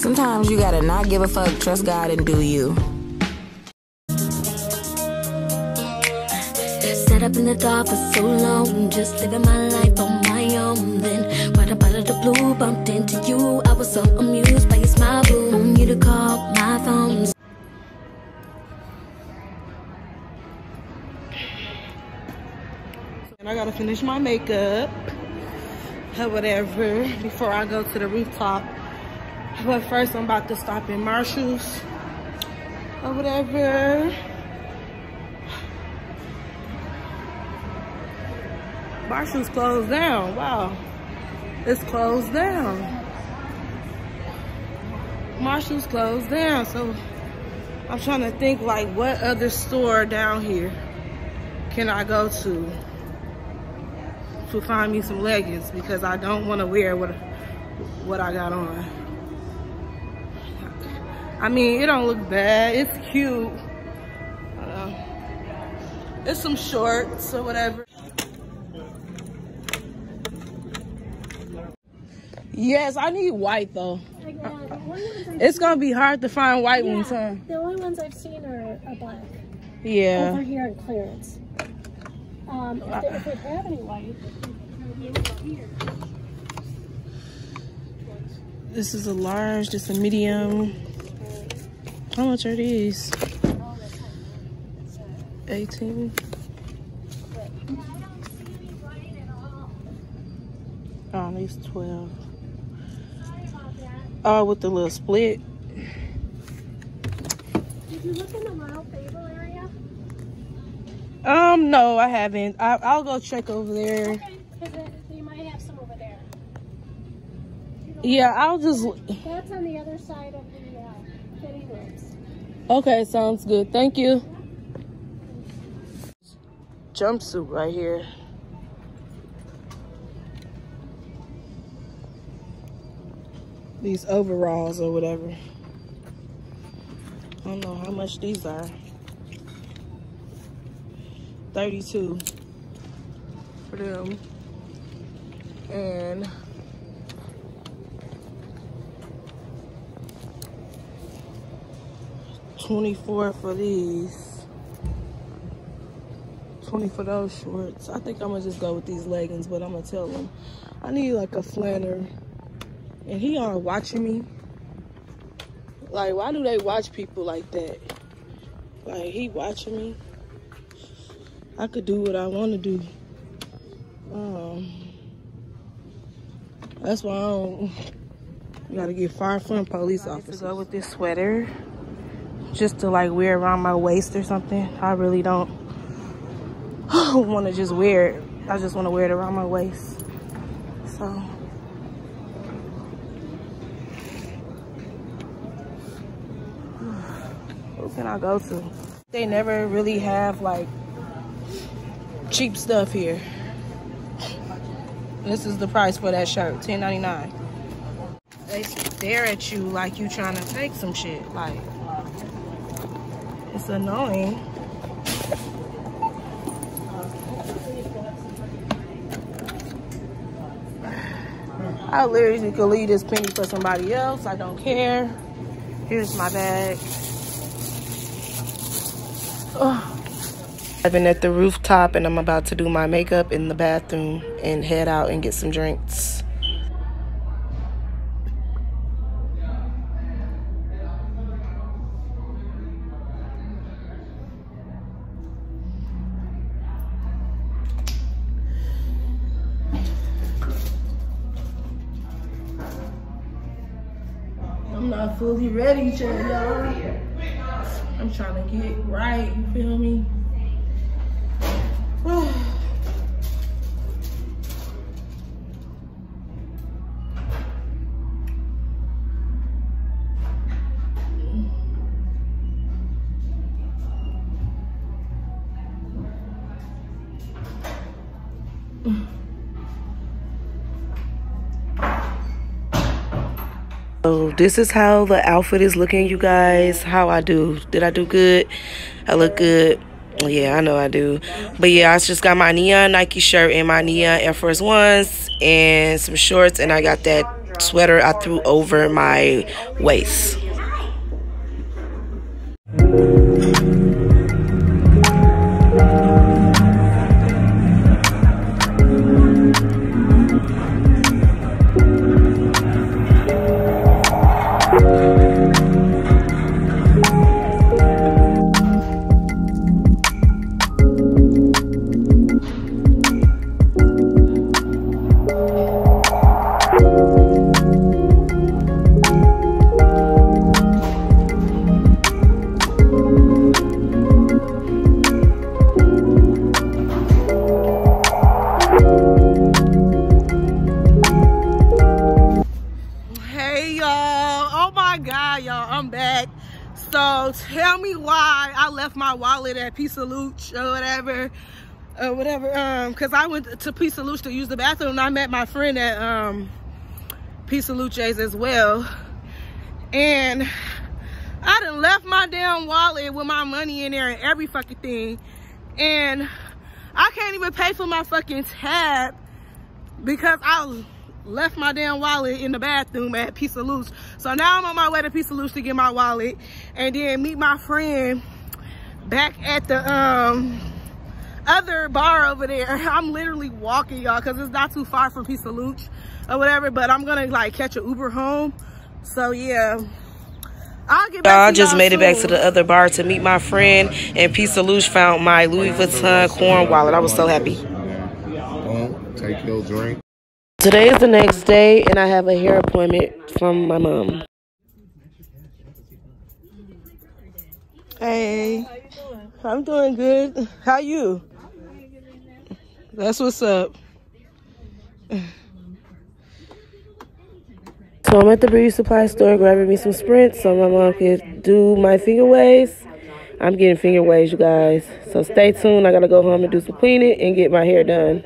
Sometimes you gotta not give a fuck, trust God, and do you. Set up in the dark for so long, just living my life on my own. Then, right up out of the blue, bumped into you. I was so amused by your smile, blue. Want you to call my phone. And I gotta finish my makeup or whatever before I go to the rooftop. But first I'm about to stop in Marshall's or whatever. Marshall's closed down. Wow. It's closed down. Marshall's closed down. So I'm trying to think like what other store down here can I go to to find me some leggings because I don't want to wear what what I got on. I mean, it don't look bad. It's cute. Uh, it's some shorts or whatever. Yes, I need white though. It's gonna be hard to find white Yeah, ones, huh? The only ones I've seen are, are black. Yeah. Over here in clearance. Um, if, they, if they have any white, here. This is a large, just a medium. How much are these? 18. Oh, these 12. Oh, with the little split. Did you look in the area? Um, no, I haven't. I, I'll go check over there. Okay, they might have some over there. Yeah, I'll just. That's on the other side of the uh, fitting rooms. Okay, sounds good. Thank you. Jumpsuit right here. These overalls or whatever. I don't know how much these are. 32 for them. And Twenty-four for these. Twenty for those shorts. I think I'm gonna just go with these leggings, but I'm gonna tell him I need like a flanner. And he on watching me. Like, why do they watch people like that? Like, he watching me. I could do what I want to do. Um, that's why I don't. Gotta get far from police officers. Go with this sweater just to like wear around my waist or something. I really don't want to just wear it. I just want to wear it around my waist. So. Who can I go to? They never really have like cheap stuff here. This is the price for that shirt, $10.99. They stare at you like you trying to take some shit. Like, it's annoying. I literally could leave this penny for somebody else. I don't care. Here's my bag. Ugh. I've been at the rooftop and I'm about to do my makeup in the bathroom and head out and get some drinks. Fully ready y'all. I'm trying to get right, you feel me? This is how the outfit is looking, you guys. How I do. Did I do good? I look good. Yeah, I know I do. But yeah, I just got my neon Nike shirt and my neon Air Force Ones and some shorts, and I got that sweater I threw over my waist. Whatever. Um, cause I went to Pizza to use the bathroom and I met my friend at um as well. And I done left my damn wallet with my money in there and every fucking thing. And I can't even pay for my fucking tab because I left my damn wallet in the bathroom at Pizza. So now I'm on my way to Pizza to get my wallet and then meet my friend back at the um other bar over there. I'm literally walking y'all because it's not too far from Pizza Luce or whatever, but I'm gonna like catch an Uber home. So yeah. I'll get back I just y'all made it back to the other bar to meet my friend, and Pizza Luce found my Louis Vuitton corn wallet. I was so happy. Don't take your drink. Today is the next day, and I have a hair appointment from my mom. Hey. I'm doing good. How you? That's what's up. So I'm at the beauty supply store grabbing me some spritz so my mom could do my finger waves. I'm getting finger waves, you guys. So stay tuned. I gotta go home and do some cleaning and get my hair done.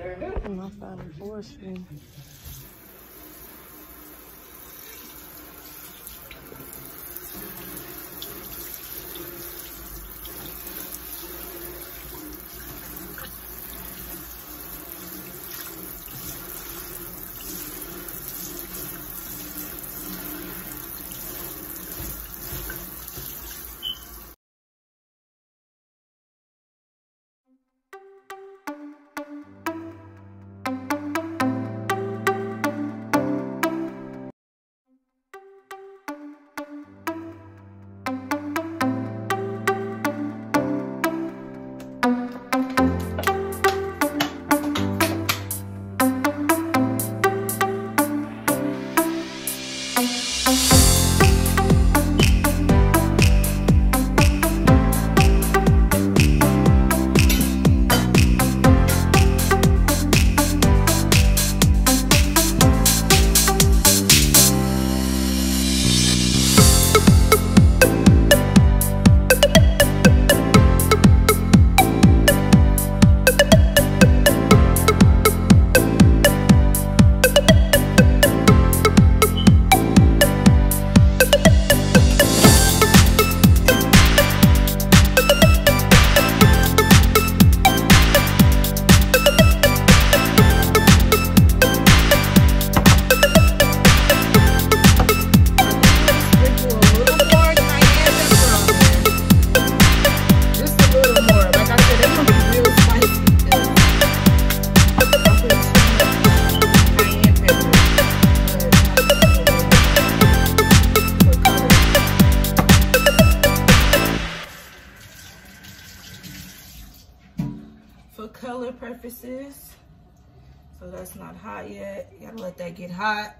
Hot yet. Gotta let that get hot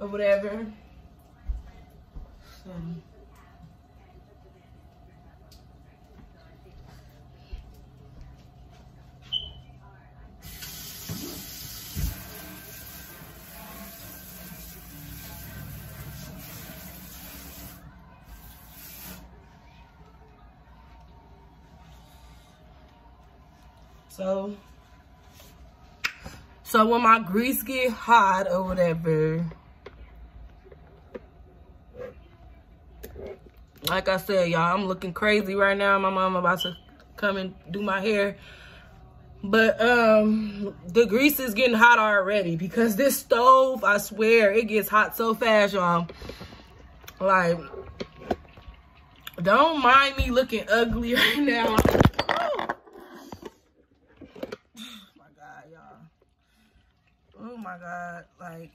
or whatever. So. So, so when my grease get hot or whatever, like I said, y'all, I'm looking crazy right now. My mom about to come and do my hair. But um the grease is getting hot already because this stove, I swear, it gets hot so fast, y'all. Like, don't mind me looking ugly right now. Oh my god, y'all. Oh my god, like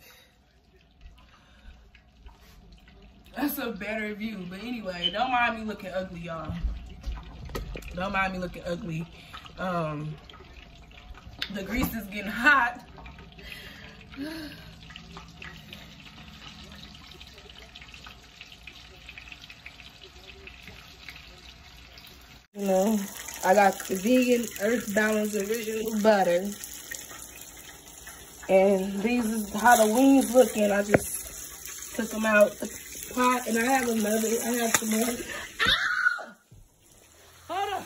that's a better view. But anyway, don't mind me looking ugly, y'all. Don't mind me looking ugly. Um the grease is getting hot. You know, I got vegan Earth Balance original butter. And these is how the wings looking. I just took them out the pot and I have another, I have some more. Ah! Hold on.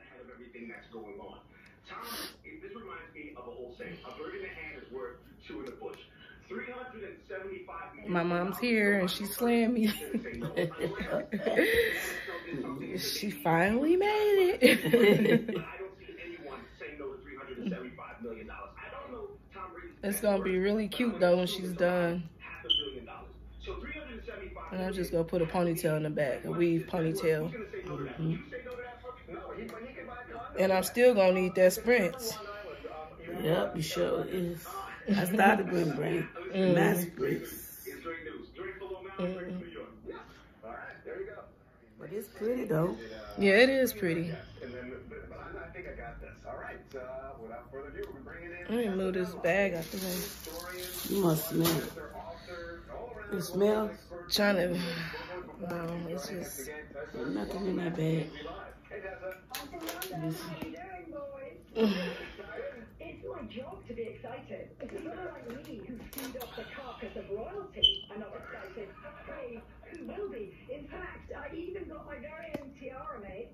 ahead of everything that's going on. Tom, it- this reminds me of a whole saying: "A bird in the hand is worth two in the bush." Three hundred and seventy-five. Here and she slammed me. she finally made it. I don't see anyone saying no to three hundred and seventy-five million dollars. I don't know Tom Brady's it's gonna be really cute though when she's done. half a billion dollars. So three hundred and seventy-five. And I'm just gonna put a ponytail in the back, a weave ponytail. Gonna say no to that. You say no to that? Mm-hmm. fuck- No, he, he can buy a condo. And I'm still gonna need that spritz. Yep, you sure is. I started with brain. Mass bricks. It's But it's pretty though. Yeah, it is pretty. And then, but, but I, I think I got this. All right. Uh, without further ado, we're bringing in. Let me move this bag out the way. You must smell it. author, all It smells Trying to, no, it's just, nothing in that bag. Hey, It's my job to be excited. If you're like me, who feed off the carcass of royalty, I'm not excited. Hey, who will be? In fact, I even got my very own tiara made.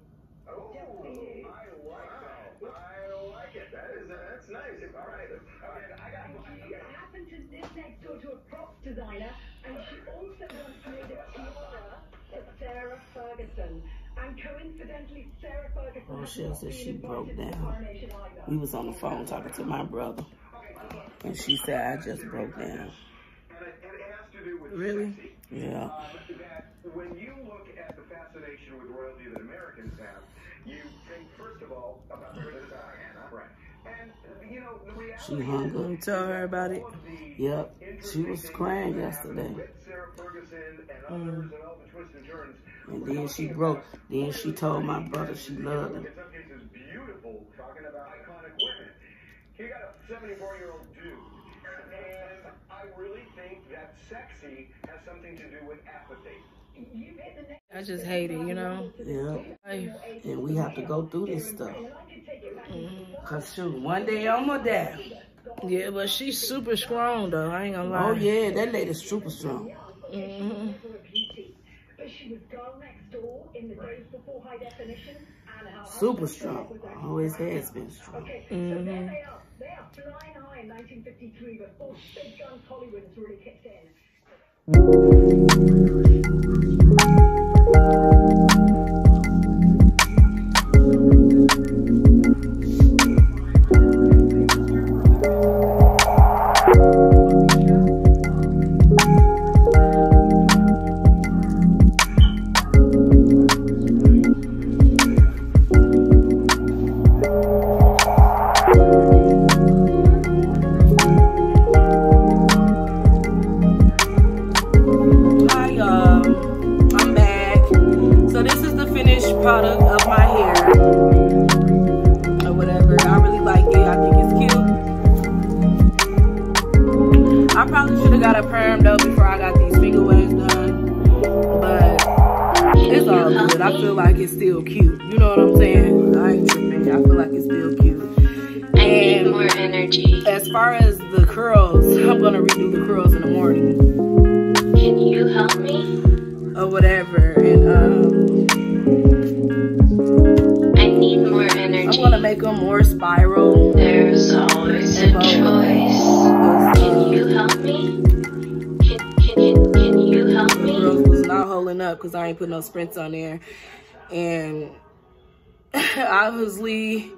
Oh, Just for you. I like that. I like it. That is, uh, that's nice. All right. All right. I got. She happened to live next door to a props designer, and she also once made a tiara for Sarah Ferguson. And coincidentally, Sarah Ferguson. Oh, she not said she broke invited to the down. coronation. We was on the phone talking to my brother. And she said I just broke down. And it, and it has to do with Really? sexy. Yeah. Uh, that when you look at the fascination with royalty that Americans have, you think first of all about Princess Diana, right? And you know the reality. She hung up. you tell her about it. Yep. She was crying yesterday. Ferguson and others and all the twists and turns. And then she broke. Then she told my brother she loved him. In some cases, beautiful. Talking about iconic women. You got a 74 year old dude. And I really think that sexy has something to do with apathy. You've hit the next I just hate it, you know? Yeah. And we have to go through this stuff. I could take it back Cause shoot, one day I'm gonna die. yeah, but she's super strong though, I ain't gonna oh, lie. Oh yeah, that lady's super strong. For a beauty. But she was girl next door in the days before high definition. And her Super strong. Always has been strong. Okay, so there they product of my hair. Or whatever, I really like it, I think it's cute. I probably should have got a perm though before I got these finger waves done. But it's all good, I feel like it's still cute. You know what I'm saying? I ain't tripping, I feel like it's still cute. I need And more energy. as far as the curls, I'm gonna redo the curls in the morning. Can you help me? or whatever. And want to make them more spiral. There's always a choice. Can you help me? Can, can, can you help me? Girls was not holding up because I ain't put no spritz on there. And obviously,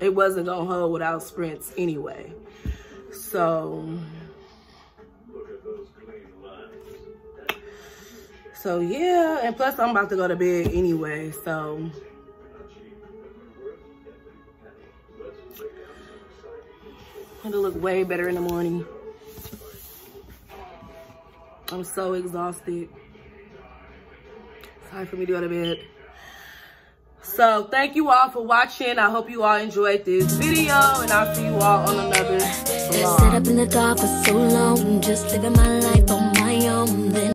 it wasn't to hold without spritz anyway. So, so yeah. And plus, I'm about to go to bed anyway. So, it'll look way better in the morning. I'm so exhausted. Time for me to go to bed. So thank you all for watching. I hope you all enjoyed this video and I'll see you all on another Set up in the dark for so long, just living my life on my own. Then